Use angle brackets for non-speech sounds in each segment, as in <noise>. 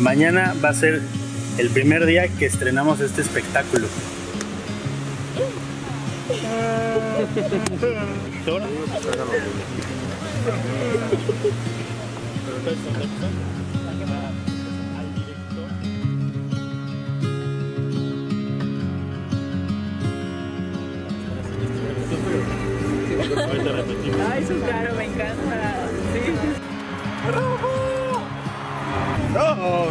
Mañana va a ser el primer día que estrenamos este espectáculo. <laughs> Ay, su cara, me encanta. Sí. ¡No!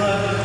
blood